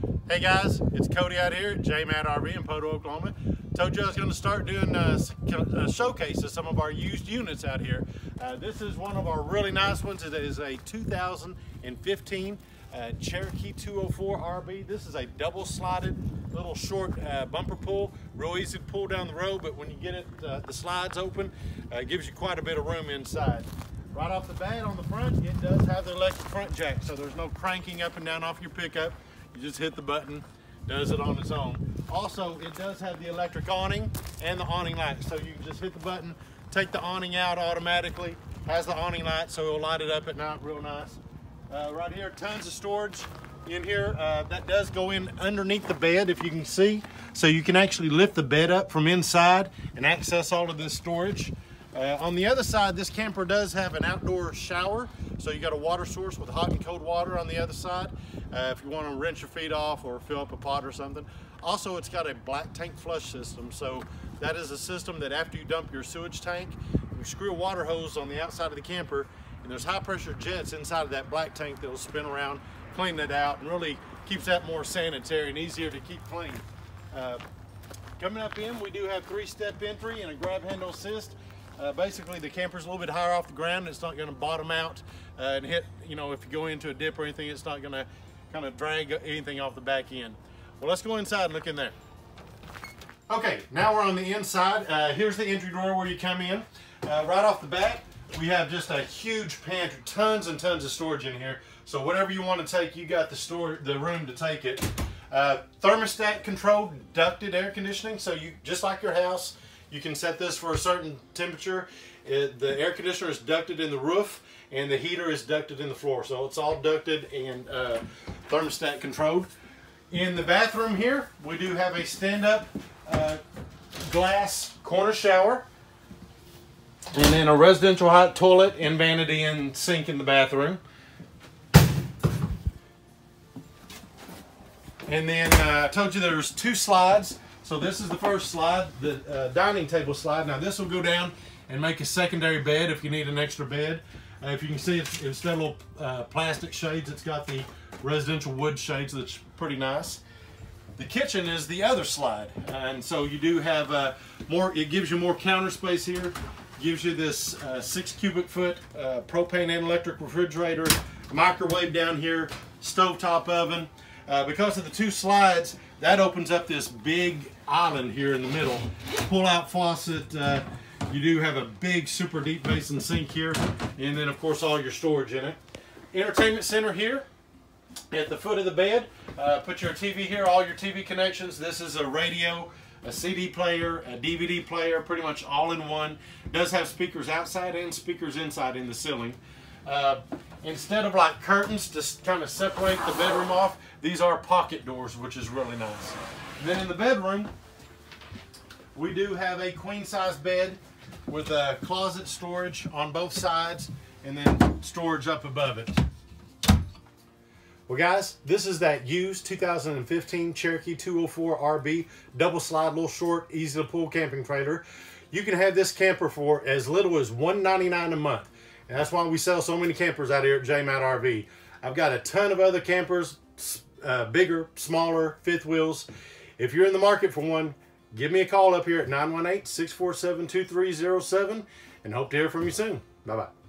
Hey guys, it's Cody out here at Jamatt RV in Poteau, Oklahoma. Told you I was going to start doing uh, uh, showcases of some of our used units out here. Uh, this is one of our really nice ones. It is a 2015 uh, Cherokee 204 RB. This is a double slided little short uh, bumper pull. Real easy to pull down the road, but when you get it, uh, the slides open, it gives you quite a bit of room inside. Right off the bat on the front, it does have the electric front jack, so there's no cranking up and down off your pickup. You just hit the button, does it on its own. Also, it does have the electric awning and the awning light. So you just hit the button, take the awning out automatically, has the awning light, so it'll light it up at night real nice. Uh, right here, tons of storage in here. Uh, that does go in underneath the bed, if you can see. So you can actually lift the bed up from inside and access all of this storage. Uh, on the other side, this camper does have an outdoor shower. So you got a water source with hot and cold water on the other side. Uh, if you want to rinse your feet off or fill up a pot or something. Also, it's got a black tank flush system. So that is a system that after you dump your sewage tank, you screw a water hose on the outside of the camper and there's high pressure jets inside of that black tank that will spin around, clean it out, and really keeps that more sanitary and easier to keep clean. Uh, coming up in, we do have three-step entry and a grab handle assist. Uh, basically, the camper's a little bit higher off the ground. It's not going to bottom out uh, and hit, you know, if you go into a dip or anything, it's not going to kind of drag anything off the back end. Well, let's go inside and look in there. Okay, now we're on the inside. Uh, here's the entry door where you come in. Uh, right off the bat, we have just a huge pantry, tons and tons of storage in here. So whatever you want to take, you got the store, the room to take it. Uh, thermostat controlled ducted air conditioning. So you, just like your house, you can set this for a certain temperature. It, the air conditioner is ducted in the roof and the heater is ducted in the floor. So it's all ducted and uh, thermostat controlled. In the bathroom here, we do have a stand-up uh, glass corner shower. And then a residential hot toilet and vanity and sink in the bathroom. And then uh, I told you there's two slides so this is the first slide, the uh, dining table slide. Now this will go down and make a secondary bed if you need an extra bed. Uh, if you can see, it's, instead of little uh, plastic shades, it's got the residential wood shades that's pretty nice. The kitchen is the other slide. And so you do have uh, more, it gives you more counter space here. Gives you this uh, six cubic foot uh, propane and electric refrigerator, microwave down here, stovetop oven. Because of the two slides, that opens up this big island here in the middle. Pull out faucet. Uh, you do have a big super deep basin sink here. And then of course all your storage in it. Entertainment center here at the foot of the bed. Uh, put your TV here, all your TV connections. This is a radio, a CD player, a DVD player, pretty much all in one. Does have speakers outside and speakers inside in the ceiling. Uh, instead of like curtains to kind of separate the bedroom off, these are pocket doors, which is really nice. then in the bedroom, we do have a queen size bed with a closet storage on both sides and then storage up above it. Well guys, this is that used 2015 Cherokee 204 RB double slide, little short, easy to pull camping trailer. You can have this camper for as little as 199 a month. And that's why we sell so many campers out here at Jamatt RV. I've got a ton of other campers, uh, bigger, smaller, fifth wheels. If you're in the market for one, give me a call up here at 918-647-2307 and hope to hear from you soon. Bye-bye.